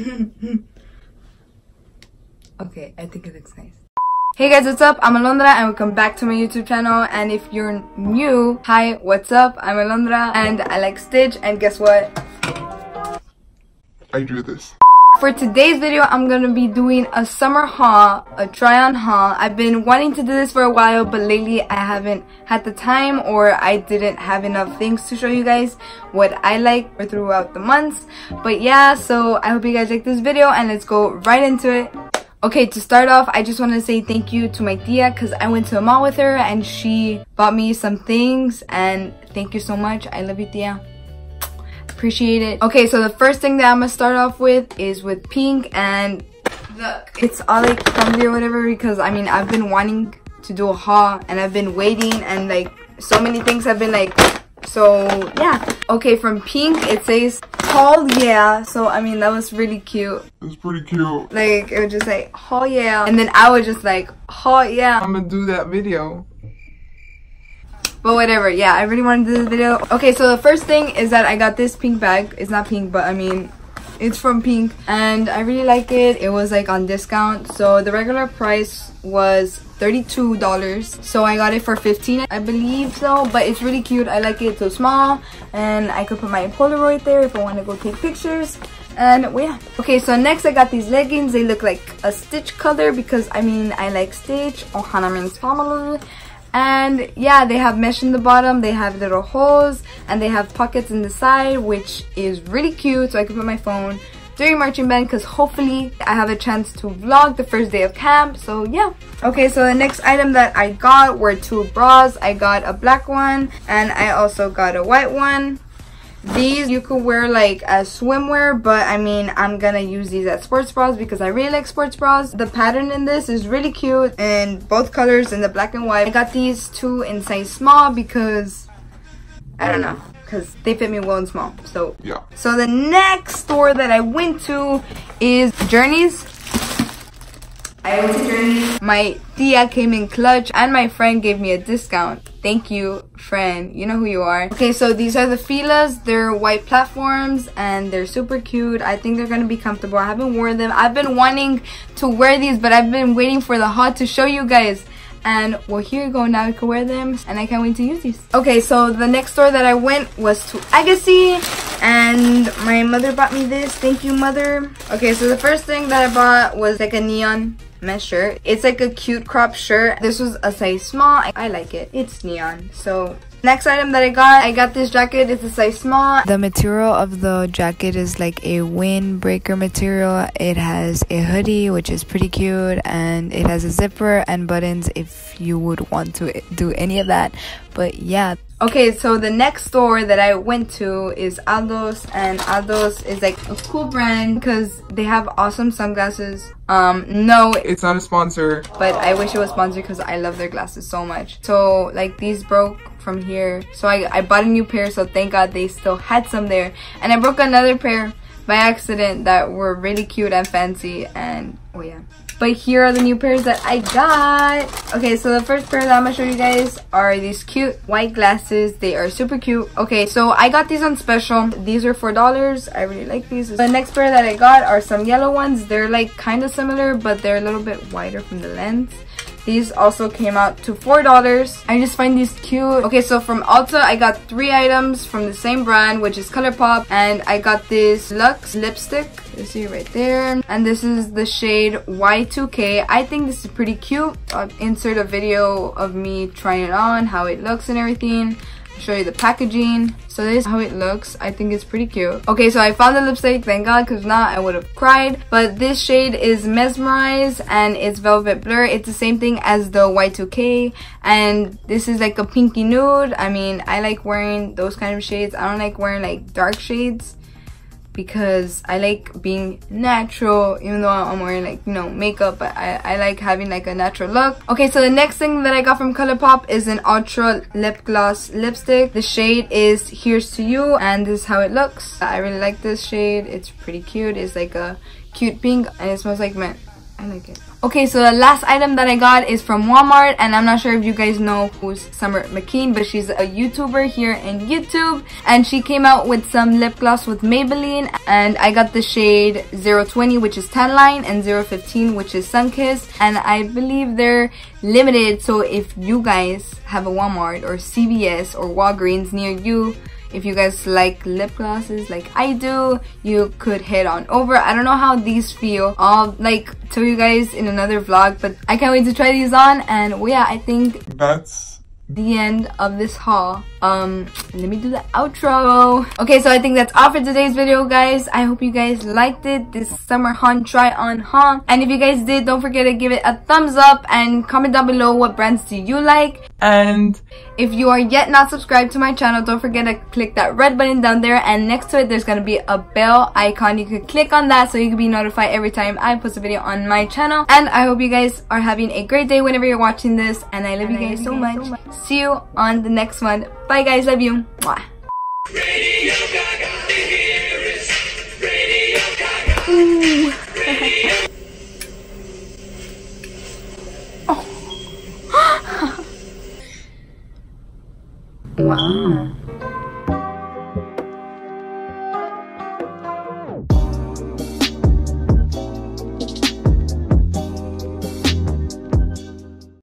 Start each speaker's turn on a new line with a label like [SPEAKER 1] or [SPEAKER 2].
[SPEAKER 1] okay, I think it looks nice. Hey guys, what's up? I'm Alondra and welcome back to my YouTube channel. And if you're new, hi, what's up? I'm Alondra and I like Stitch and guess what?
[SPEAKER 2] I do this.
[SPEAKER 1] For today's video, I'm gonna be doing a summer haul, a try-on haul. I've been wanting to do this for a while, but lately I haven't had the time or I didn't have enough things to show you guys what I like throughout the months. But yeah, so I hope you guys like this video and let's go right into it. Okay, to start off, I just want to say thank you to my tia because I went to a mall with her and she bought me some things and thank you so much. I love you, tia appreciate it. Okay, so the first thing that I'm gonna start off with is with pink and look, it's all like crumbly or whatever because I mean, I've been wanting to do a haul and I've been waiting and like so many things have been like, so yeah. Okay, from pink, it says haul yeah. So I mean, that was really cute.
[SPEAKER 2] It's pretty cute.
[SPEAKER 1] Like, it would just say haul yeah. And then I would just like, haul yeah.
[SPEAKER 2] I'm gonna do that video.
[SPEAKER 1] But whatever, yeah, I really wanted to do this video. Okay, so the first thing is that I got this pink bag. It's not pink, but I mean, it's from Pink. And I really like it. It was like on discount. So the regular price was $32. So I got it for 15 I believe so. But it's really cute. I like it so small. And I could put my Polaroid there if I want to go take pictures. And well, yeah. Okay, so next I got these leggings. They look like a Stitch color because I mean, I like Stitch. Oh, Ohana means family and yeah they have mesh in the bottom they have little holes and they have pockets in the side which is really cute so I can put my phone during marching band because hopefully I have a chance to vlog the first day of camp so yeah. Okay so the next item that I got were two bras. I got a black one and I also got a white one these you could wear like as swimwear, but I mean, I'm gonna use these as sports bras because I really like sports bras. The pattern in this is really cute in both colors in the black and white. I got these two in size small because, I don't know, because they fit me well and small. So,
[SPEAKER 2] yeah.
[SPEAKER 1] So the next store that I went to is Journeys. I went to Journeys. My tia came in clutch and my friend gave me a discount. Thank you, friend. You know who you are. Okay, so these are the Filas. They're white platforms and they're super cute. I think they're going to be comfortable. I haven't worn them. I've been wanting to wear these, but I've been waiting for the haul to show you guys. And well, here you go. Now I can wear them and I can't wait to use these. Okay, so the next store that I went was to Agassi and my mother bought me this. Thank you, mother. Okay, so the first thing that I bought was like a neon mesh shirt. It's like a cute crop shirt. This was a size small. I, I like it. It's neon. So Next item that I got, I got this jacket. It's a size small.
[SPEAKER 3] The material of the jacket is like a windbreaker material. It has a hoodie, which is pretty cute, and it has a zipper and buttons if you would want to do any of that. But yeah.
[SPEAKER 1] Okay, so the next store that I went to is Aldos, and Aldos is like a cool brand because they have awesome sunglasses. Um, no,
[SPEAKER 2] it's not a sponsor,
[SPEAKER 1] but I wish it was sponsored because I love their glasses so much. So like these broke from here, so I I bought a new pair. So thank God they still had some there, and I broke another pair by accident that were really cute and fancy, and oh yeah. But here are the new pairs that I got. Okay, so the first pair that I'm gonna show you guys are these cute white glasses. They are super cute. Okay, so I got these on special. These are $4. I really like these. The next pair that I got are some yellow ones. They're like kind of similar, but they're a little bit wider from the lens. These also came out to $4. I just find these cute. Okay, so from Ulta, I got three items from the same brand, which is ColourPop. And I got this Luxe lipstick. You see right there. And this is the shade Y2K. I think this is pretty cute. I'll insert a video of me trying it on, how it looks and everything show you the packaging. So this is how it looks. I think it's pretty cute. Okay so i found the lipstick thank god because not i would have cried. But this shade is mesmerize and it's velvet blur. It's the same thing as the y2k and this is like a pinky nude. I mean i like wearing those kind of shades. I don't like wearing like dark shades because I like being natural even though I'm wearing like you know makeup but I, I like having like a natural look. Okay so the next thing that I got from Colourpop is an ultra lip gloss lipstick. The shade is here's to you and this is how it looks. I really like this shade. It's pretty cute. It's like a cute pink and it smells like mint I like it. Okay, so the last item that I got is from Walmart, and I'm not sure if you guys know who's Summer McKeen, but she's a YouTuber here in YouTube, and she came out with some lip gloss with Maybelline, and I got the shade 020, which is tan line, and 015, which is Sunkissed, and I believe they're limited, so if you guys have a Walmart or CVS or Walgreens near you, if you guys like lip glosses like I do, you could head on over. I don't know how these feel. I'll like tell you guys in another vlog, but I can't wait to try these on. And well, yeah, I think
[SPEAKER 2] That's
[SPEAKER 1] the end of this haul um let me do the outro okay so i think that's all for today's video guys i hope you guys liked it this summer hunt try on haul and if you guys did don't forget to give it a thumbs up and comment down below what brands do you like
[SPEAKER 2] and
[SPEAKER 1] if you are yet not subscribed to my channel don't forget to click that red button down there and next to it there's gonna be a bell icon. You can click on that so you can be notified every time i post a video on my channel. And i hope you guys are having a great day whenever you're watching this and i love, you, guys so much. so much. see you on the next one. Bye guys. Love you. Mwah.
[SPEAKER 4] Radio Gaga, here
[SPEAKER 1] 哇。